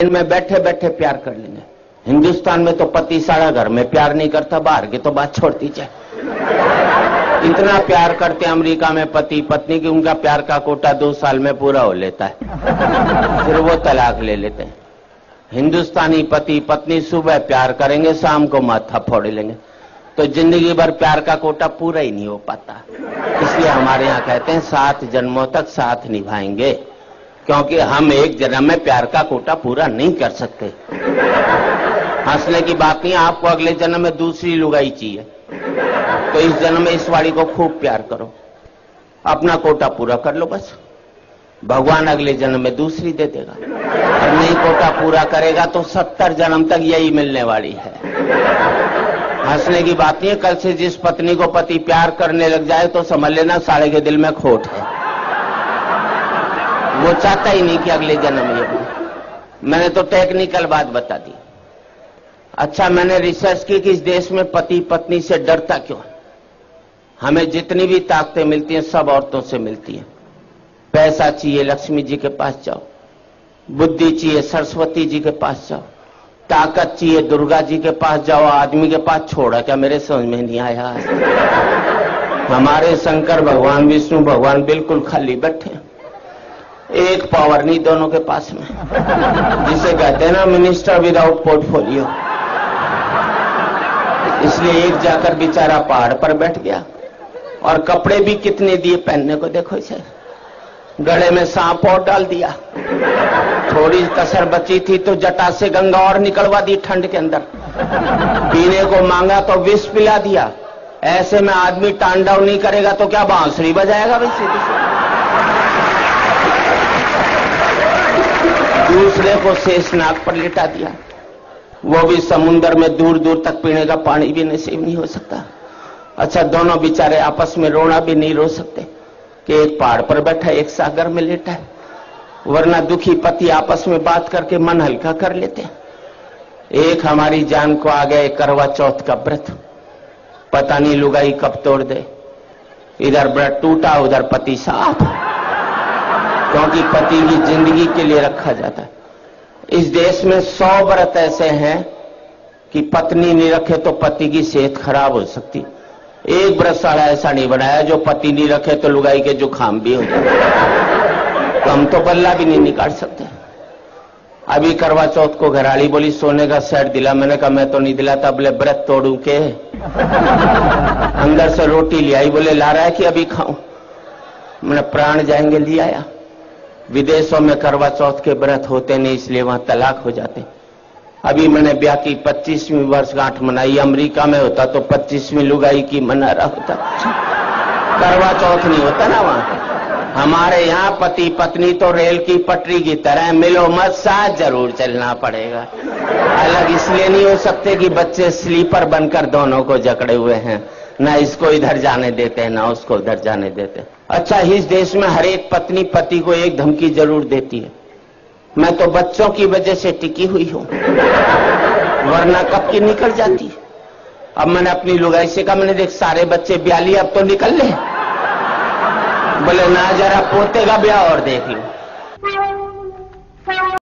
में बैठे बैठे प्यार कर लेंगे हिंदुस्तान में तो पति सारा घर में प्यार नहीं करता, बाहर की तो बात छोड़ दीजिए इतना प्यार करते अमेरिका में पति, पत्नी की उनका प्यार का कोटा दो साल में पूरा हो लेता है। फिर वो तलाक ले लेते हैं। हिंदुस्तानी पति, पत्नी सुबह प्यार करेंगे, शाम को माथा फोड़ लेंगे। तो ज़िंदगी भर प्यार का कोटा पूरा ही नहीं हो पाता। इसलिए हमारे यहाँ कहते हैं, सात जन्मों तक साथ निभाएँगे। क्योंकि हम एक जन्म में प्यार का कोटा पूरा नहीं कर सकते। हंसने की बात नहीं, आपको अगले जन्म में दूसरी लुगाई चाहिए। तो इस जन्म में इस वाड़ी को खूब प्यार करो। अपना कोटा पूरा कर लो बस। भगवान अगले जन्म में दूसरी दे देगा। और नहीं कोटा पूरा करेगा तो सत्तर जन्म तक यही मिलने वाली है। हंसने की बात नहीं है कल से जिस पत्नी को पति प्यार करने लग जाए तो समझ लेना साले के दिल में खोट है। वो चाहता ही नहीं कि अगले जन्म ये हो। मैंने तो टेक्निकल बात बता दी। अच्छा मैंने रिसर्च की कि इस देश में पति पत्नी से डरता क्यों? हमें जितनी भी ताकतें मिलती हैं, सब औरतों से मिलती हैं। पैसा चाहिए, लक्ष्मी जी के पास जाओ। बुद्धि चाहिए, सरस्वती जी के पास जाओ। ताकत चाहिए, दुर्गा जी के पास जाओ। आदमी के पास छोड़ा, क्या मेरे समझ में नहीं आया? हमारे शंकर, भगवान विष्णु, भगवान बिल्कुल खाली बैठे हैं। एक पावर नहीं दोनों के पास में। जिसे कहते हैं ना मिनिस्टर विदाउट पोर्टफोलियो इसलिए एक जाकर बेचारा पहाड़ पर बैठ गया। और कपड़े भी कितने दिए पहनने को देखो इसे। गले में सांप और डाल दिया। थोड़ी कसर बची थी तो जटा से गंगा और निकलवा दी ठंड के अंदर। पीने को मांगा तो विष पिला दिया। ऐसे में आदमी टांडव नहीं करेगा तो क्या बांसुरी बजाएगा भाई सीधी दूसरे को शेष शेषनाग पर लिटा दिया। वो भी समुन्द्र में दूर दूर तक पीने का पानी भी नसीब नहीं हो सकता। अच्छा दोनों बेचारे आपस में रोना भी नहीं रो सकते। कि एक पहाड़ पर बैठा, एक सागर में लेटा है। वरना दुखी पति आपस में बात करके मन हल्का कर लेते। हैं एक हमारी जान को आ गया करवा चौथ का व्रत। पता नहीं लुगाई कब तोड़ दे। इधर व्रत टूटा, उधर पति साफ़। क्योंकि पति की ज़िंदगी के लिए रखा जाता है। इस देश में सौ व्रत ऐसे हैं कि पत्नी नहीं रखे तो पति की सेहत खराब हो सकती। एक व्रत सारा ऐसा नहीं बनाया, जो पति नहीं रखे तो लुगाई के जुखाम भी हो जाए तो हम तो बल्ला भी नहीं निकाल सकते। अभी करवा चौथ को घराली बोली, सोने का सेट दिला। मैंने कहा, मैं तो नहीं दिला था बोले, व्रत तोड़ू के? अंदर से रोटी ले आई, बोले, ला रहा है कि अभी खाऊं? मैंने, प्राण जाएँगे, ले आया। विदेशों में करवा चौथ के व्रत होते नहीं, इसलिए वहाँ तलाक हो जाते। अभी मैंने ब्याह की पच्चीसवीं वर्षगांठ मनाई, अमेरिका में होता तो पच्चीसवीं लुगाई की मना रहा होता। करवा चौथ नहीं होता ना वहाँ। हमारे यहाँ पति पत्नी तो रेल की पटरी की तरह मिलो मत, साथ ज़रूर चलना पड़ेगा। अलग इसलिए नहीं हो सकते कि बच्चे स्लीपर बनकर दोनों को जकड़े हुए हैं। ना इसको इधर जाने देते हैं ना उसको उधर जाने देते। अच्छा इस देश में हर एक पत्नी, पति को एक धमकी ज़रूर देती है। मैं तो बच्चों की वजह से टिकी हुई हूँ, वरना कब की निकल जाती अब मैंने अपनी लुगाई से कहा, मैंने देख, सारे बच्चे ब्याली, अब तो निकल ले। बोले, ना, जरा पोते का ब्याह और देख लो।